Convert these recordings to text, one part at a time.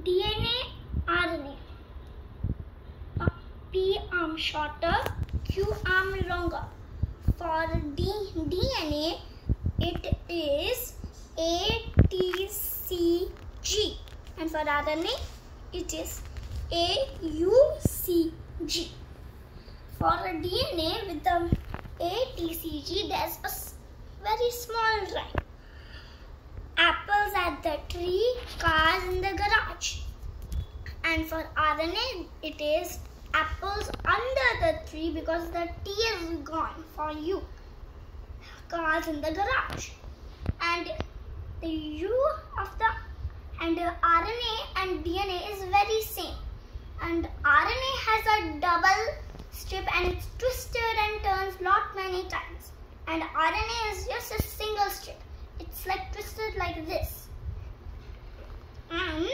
DNA, RNA. Uh, P arm shorter, Q arm longer. For D, DNA, it is ATCG. And for RNA, it is AUCG. For a DNA with the ATCG, there's a very small rhyme. The tree, cars in the garage. And for RNA, it is apples under the tree because the T is gone for you. Cars in the garage. And the U of the and RNA and DNA is very same. And RNA has a double strip and it's twisted and turns lot many times. And RNA is just a single strip. It's like twisted like this. And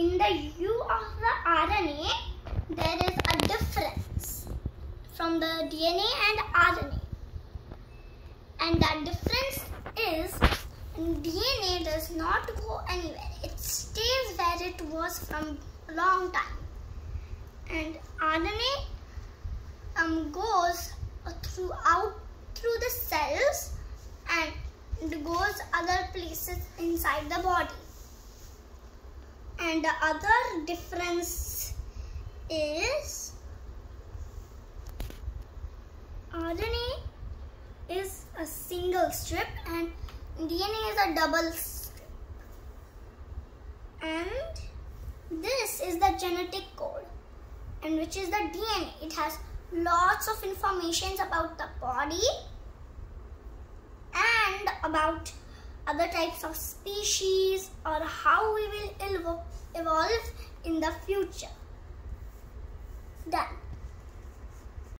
in the U of the RNA, there is a difference from the DNA and RNA. And that difference is DNA does not go anywhere. It stays where it was from a long time. And RNA um, goes throughout through the cells and goes other places inside the body. And the other difference is RNA is a single strip and DNA is a double strip. And this is the genetic code and which is the DNA. It has lots of information about the body and about other types of species or how we will evolve in the future. Done.